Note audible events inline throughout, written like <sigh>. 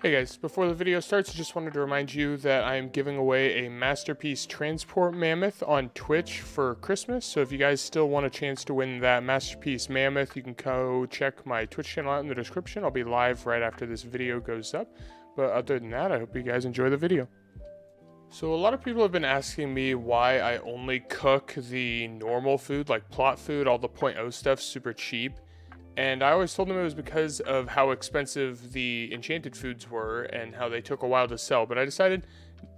Hey guys, before the video starts, I just wanted to remind you that I am giving away a Masterpiece Transport Mammoth on Twitch for Christmas. So if you guys still want a chance to win that Masterpiece Mammoth, you can go check my Twitch channel out in the description. I'll be live right after this video goes up. But other than that, I hope you guys enjoy the video. So a lot of people have been asking me why I only cook the normal food, like plot food, all the .0 stuff super cheap and I always told them it was because of how expensive the enchanted foods were and how they took a while to sell. But I decided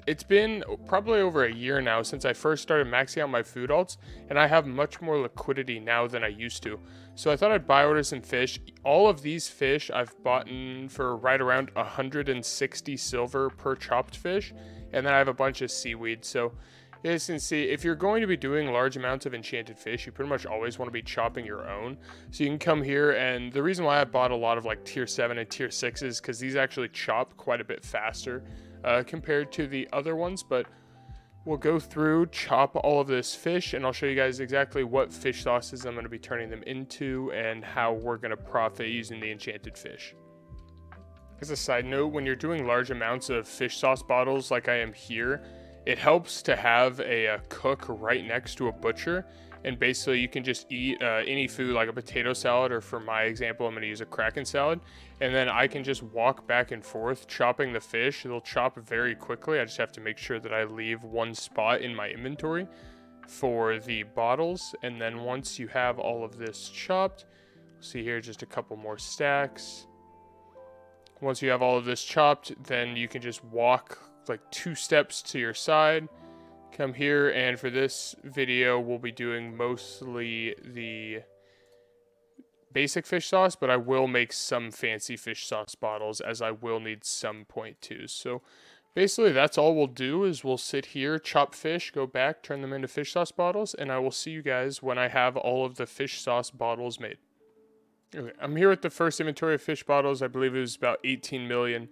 it's been probably over a year now since I first started maxing out my food alts, and I have much more liquidity now than I used to. So I thought I'd buy order some fish. All of these fish I've bought for right around 160 silver per chopped fish, and then I have a bunch of seaweed. So guys can see if you're going to be doing large amounts of enchanted fish, you pretty much always want to be chopping your own. So you can come here and the reason why I bought a lot of like tier 7 and tier 6 is because these actually chop quite a bit faster uh, compared to the other ones. But we'll go through, chop all of this fish, and I'll show you guys exactly what fish sauces I'm going to be turning them into and how we're going to profit using the enchanted fish. As a side note, when you're doing large amounts of fish sauce bottles like I am here, it helps to have a, a, cook right next to a butcher, and basically you can just eat uh, any food like a potato salad, or for my example, I'm going to use a kraken salad, and then I can just walk back and forth chopping the fish. It'll chop very quickly. I just have to make sure that I leave one spot in my inventory for the bottles, and then once you have all of this chopped, see here just a couple more stacks. Once you have all of this chopped, then you can just walk like two steps to your side. Come here, and for this video, we'll be doing mostly the basic fish sauce, but I will make some fancy fish sauce bottles as I will need some point twos. So basically that's all we'll do is we'll sit here, chop fish, go back, turn them into fish sauce bottles, and I will see you guys when I have all of the fish sauce bottles made. Okay, I'm here with the first inventory of fish bottles. I believe it was about 18 million.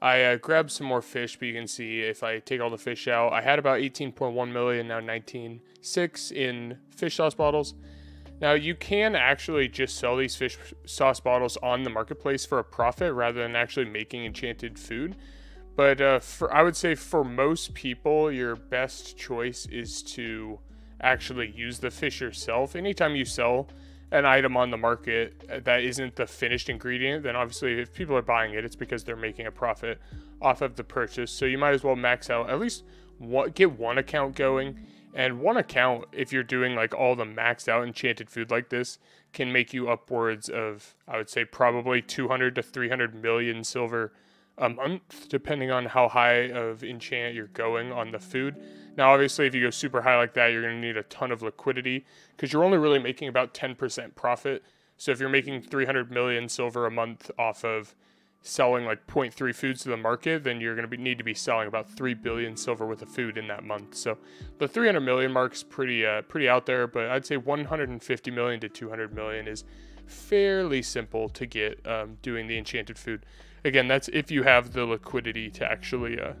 I uh, grabbed some more fish, but you can see if I take all the fish out, I had about 18.1 million, now 19.6 in fish sauce bottles. Now you can actually just sell these fish sauce bottles on the marketplace for a profit rather than actually making enchanted food. But uh, for, I would say for most people, your best choice is to actually use the fish yourself. Anytime you sell an item on the market that isn't the finished ingredient, then obviously if people are buying it, it's because they're making a profit off of the purchase. So you might as well max out at least one, get one account going. And one account, if you're doing like all the maxed out enchanted food like this, can make you upwards of, I would say, probably 200 to 300 million silver a month, depending on how high of enchant you're going on the food. Now, obviously, if you go super high like that, you're going to need a ton of liquidity because you're only really making about 10% profit. So if you're making 300 million silver a month off of selling like 0.3 foods to the market, then you're going to need to be selling about 3 billion silver worth of food in that month. So the 300 million mark's pretty uh, pretty out there, but I'd say 150 million to 200 million is fairly simple to get um, doing the enchanted food. Again, that's if you have the liquidity to actually uh,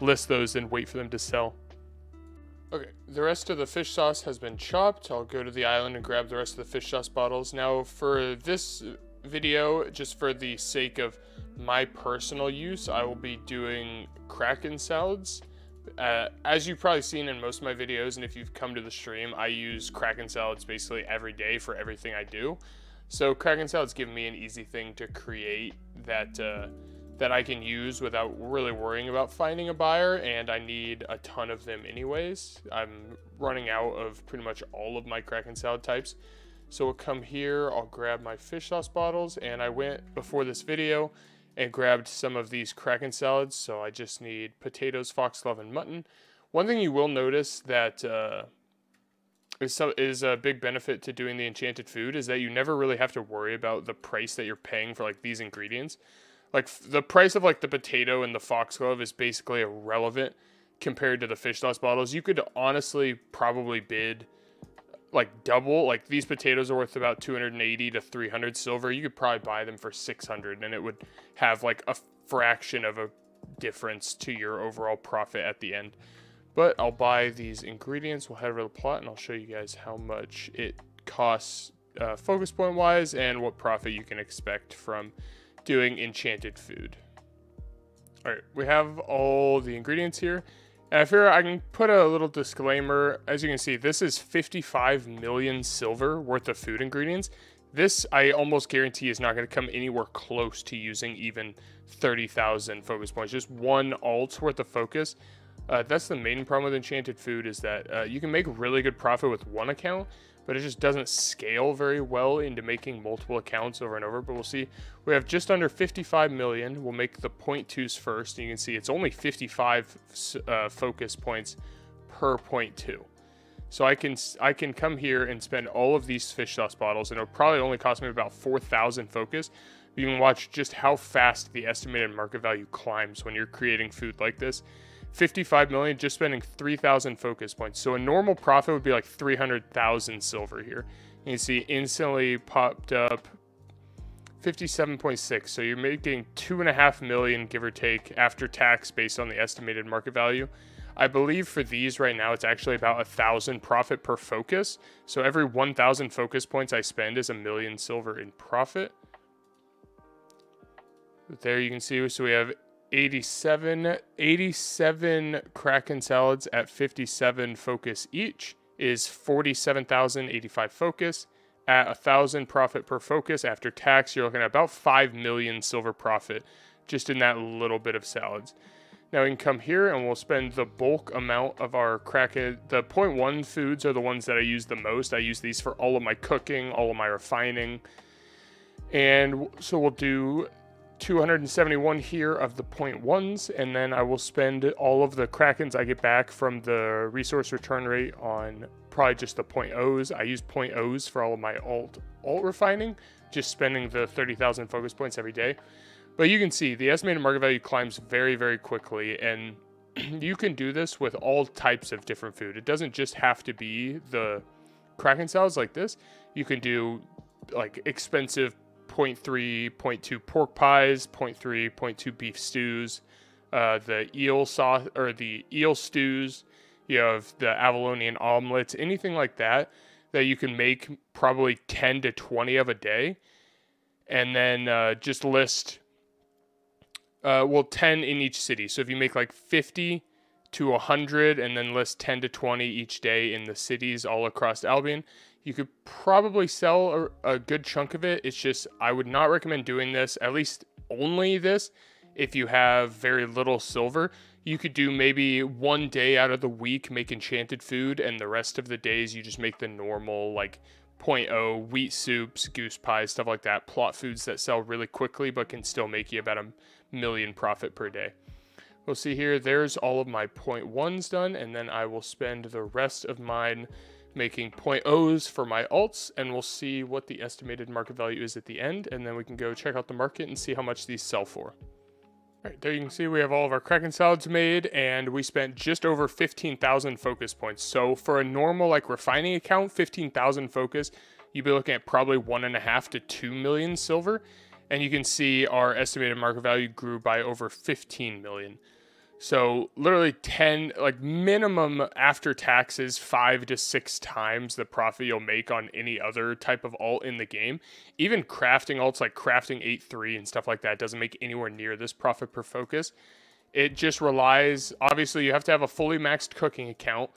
list those and wait for them to sell. Okay, the rest of the fish sauce has been chopped. I'll go to the island and grab the rest of the fish sauce bottles. Now for this video, just for the sake of my personal use, I will be doing Kraken salads. Uh, as you've probably seen in most of my videos, and if you've come to the stream, I use Kraken salads basically every day for everything I do. So Kraken salads given me an easy thing to create that uh, that I can use without really worrying about finding a buyer, and I need a ton of them anyways. I'm running out of pretty much all of my Kraken salad types. So we'll come here, I'll grab my fish sauce bottles, and I went before this video and grabbed some of these Kraken salads. So I just need potatoes, foxglove, and mutton. One thing you will notice that uh, is, is a big benefit to doing the enchanted food is that you never really have to worry about the price that you're paying for like these ingredients like the price of like the potato and the foxglove is basically irrelevant compared to the fish sauce bottles. You could honestly probably bid like double. Like these potatoes are worth about 280 to 300 silver. You could probably buy them for 600 and it would have like a fraction of a difference to your overall profit at the end. But I'll buy these ingredients. We'll head over to the plot and I'll show you guys how much it costs uh, focus point wise and what profit you can expect from doing enchanted food. All right, we have all the ingredients here. And I figure I can put a little disclaimer. As you can see, this is 55 million silver worth of food ingredients. This, I almost guarantee, is not going to come anywhere close to using even 30,000 focus points. Just one alt worth of focus. Uh, that's the main problem with Enchanted Food is that uh, you can make really good profit with one account, but it just doesn't scale very well into making multiple accounts over and over. But we'll see. We have just under 55 million. We'll make the point twos first. And you can see it's only 55 uh, focus points per point two. So I can I can come here and spend all of these fish sauce bottles, and it'll probably only cost me about 4,000 focus. You can watch just how fast the estimated market value climbs when you're creating food like this. 55 million, just spending 3,000 focus points. So a normal profit would be like 300,000 silver here. You can see instantly popped up 57.6. So you're making two and a half million, give or take, after tax based on the estimated market value. I believe for these right now, it's actually about a thousand profit per focus. So every 1,000 focus points I spend is a million silver in profit. There you can see, so we have 87, 87 Kraken salads at 57 focus each is 47,085 focus. At a thousand profit per focus after tax, you're looking at about 5 million silver profit just in that little bit of salads. Now we can come here and we'll spend the bulk amount of our Kraken. The 0.1 foods are the ones that I use the most. I use these for all of my cooking, all of my refining. And so we'll do 271 here of the point ones, and then I will spend all of the Krakens I get back from the resource return rate on probably just the point O's. I use point O's for all of my alt alt refining, just spending the 30,000 focus points every day. But you can see the estimated market value climbs very, very quickly, and <clears throat> you can do this with all types of different food. It doesn't just have to be the Kraken salads like this. You can do like expensive 0.3, 0.2 pork pies, 0.3, 0.2 beef stews, uh, the eel sauce or the eel stews. You have the Avalonian omelets, anything like that that you can make probably 10 to 20 of a day, and then uh, just list uh, well 10 in each city. So if you make like 50 to 100 and then list 10 to 20 each day in the cities all across Albion, you could probably sell a, a, good chunk of it. It's just, I would not recommend doing this, at least only this, if you have very little silver. You could do maybe one day out of the week make enchanted food, and the rest of the days you just make the normal, like 0.0 wheat soups, goose pies, stuff like that. Plot foods that sell really quickly but can still make you about a million profit per day. We'll see here, there's all of my point ones done, and then I will spend the rest of mine making point O's for my alts, and we'll see what the estimated market value is at the end, and then we can go check out the market and see how much these sell for. All right, there you can see we have all of our Kraken salads made, and we spent just over 15,000 focus points. So for a normal like refining account, 15,000 focus, you'd be looking at probably one and a half to two million silver, and you can see our estimated market value grew by over 15 million. So literally 10 like minimum after taxes 5 to 6 times the profit you'll make on any other type of alt in the game. Even crafting alts like crafting 8-3 and stuff like that doesn't make anywhere near this profit per focus. It just relies obviously you have to have a fully maxed cooking account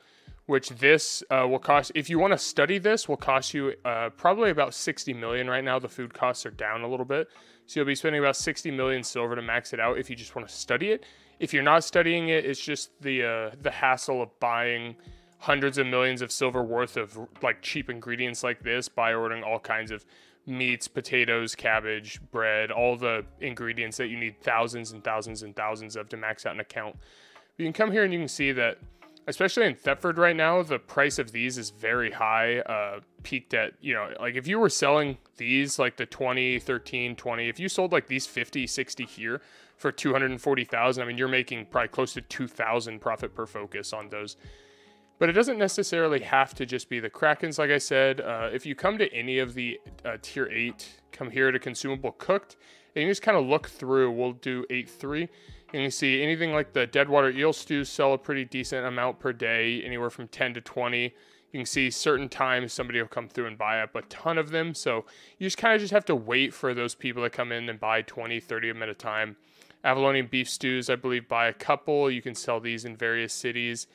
which this uh, will cost if you want to study this will cost you uh, probably about 60 million right now the food costs are down a little bit so you'll be spending about 60 million silver to max it out if you just want to study it if you're not studying it, it's just the uh, the hassle of buying hundreds of millions of silver worth of like cheap ingredients like this by ordering all kinds of meats, potatoes, cabbage, bread, all the ingredients that you need thousands and thousands and thousands of to max out an account. You can come here and you can see that, especially in Thetford right now, the price of these is very high, uh, peaked at, you know, like if you were selling these like the 20, 13, 20, if you sold like these 50, 60 here, for 240,000, I mean, you're making probably close to 2,000 profit per focus on those. But it doesn't necessarily have to just be the Krakens, like I said. Uh, if you come to any of the uh, tier 8, come here to consumable cooked, and you just kind of look through, we'll do 8-3, and you see anything like the Deadwater Eel Stews sell a pretty decent amount per day, anywhere from 10 to 20. You can see certain times somebody will come through and buy up a ton of them. So you just kind of just have to wait for those people to come in and buy 20, 30 of them at a time Avalonian beef stews, I believe, buy a couple. You can sell these in various cities.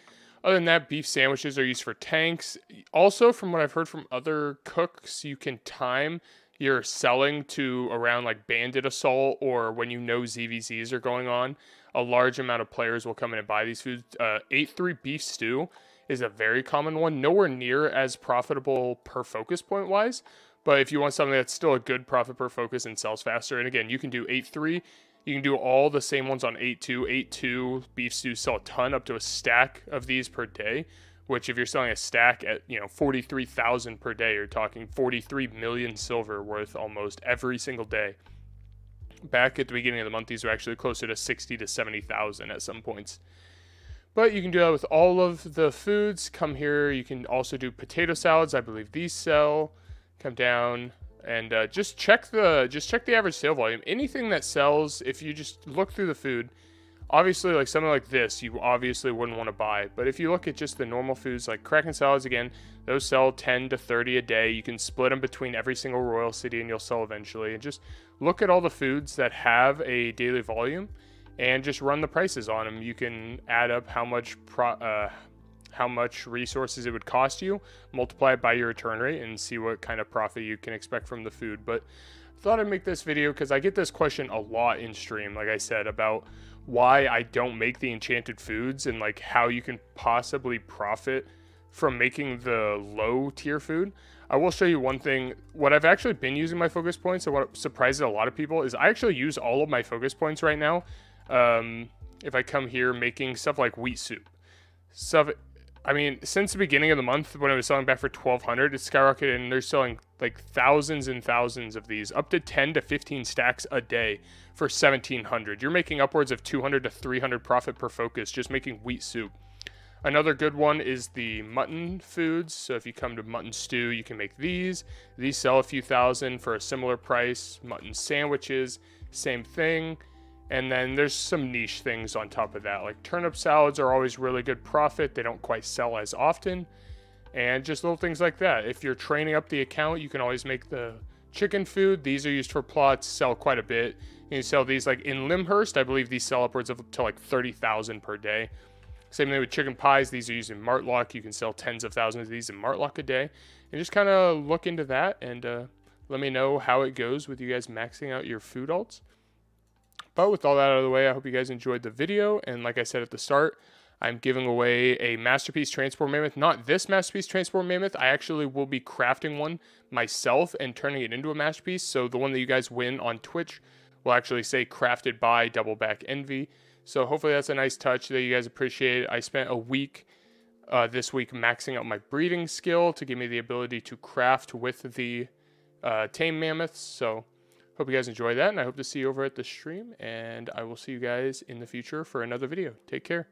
Other than that, beef sandwiches are used for tanks. Also, from what I've heard from other cooks, you can time your selling to around like bandit assault or when you know ZVZs are going on. A large amount of players will come in and buy these foods. Uh, 8-3 beef stew is a very common one. Nowhere near as profitable per focus point wise, but if you want something that's still a good profit per focus and sells faster, and again, you can do 8-3 you can do all the same ones on 8.2. 8.2 beef stews sell a ton, up to a stack of these per day. Which, if you're selling a stack at you know 43,000 per day, you're talking 43 million silver worth almost every single day. Back at the beginning of the month, these were actually closer to 60 to 70,000 at some points. But you can do that with all of the foods. Come here. You can also do potato salads. I believe these sell. Come down and uh, just check the just check the average sale volume. Anything that sells, if you just look through the food, obviously like something like this, you obviously wouldn't want to buy. But if you look at just the normal foods like Kraken salads, again, those sell 10 to 30 a day. You can split them between every single royal city, and you'll sell eventually. And just look at all the foods that have a daily volume, and just run the prices on them. You can add up how much pro, uh, how much resources it would cost you, multiply it by your return rate, and see what kind of profit you can expect from the food. But I thought I'd make this video because I get this question a lot in stream, like I said, about why I don't make the enchanted foods and like how you can possibly profit from making the low tier food. I will show you one thing. What I've actually been using my focus points, and what surprises a lot of people, is I actually use all of my focus points right now. Um, if I come here making stuff like wheat soup, stuff I mean, since the beginning of the month when it was selling back for 1200 it's skyrocketed and they're selling like thousands and thousands of these, up to 10 to 15 stacks a day for 1700 You're making upwards of 200 to 300 profit per focus just making wheat soup. Another good one is the mutton foods. So if you come to mutton stew, you can make these. These sell a few thousand for a similar price. Mutton sandwiches, same thing. And then there's some niche things on top of that. Like turnip salads are always really good profit. They don't quite sell as often. And just little things like that. If you're training up the account, you can always make the chicken food. These are used for plots, sell quite a bit. You sell these like in Lymhurst, I believe these sell upwards of to like 30,000 per day. Same thing with chicken pies. These are used in Martlock. You can sell tens of thousands of these in Martlock a day. And just kind of look into that and uh, let me know how it goes with you guys maxing out your food alts. But with all that out of the way, I hope you guys enjoyed the video. And like I said at the start, I'm giving away a Masterpiece Transport Mammoth. Not this Masterpiece Transport Mammoth. I actually will be crafting one myself and turning it into a Masterpiece. So the one that you guys win on Twitch will actually say crafted by Doubleback Envy. So hopefully that's a nice touch that you guys appreciate. I spent a week uh, this week maxing out my breeding skill to give me the ability to craft with the uh, tame mammoths. So Hope you guys enjoy that, and I hope to see you over at the stream, and I will see you guys in the future for another video. Take care.